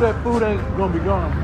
that food ain't gonna be gone.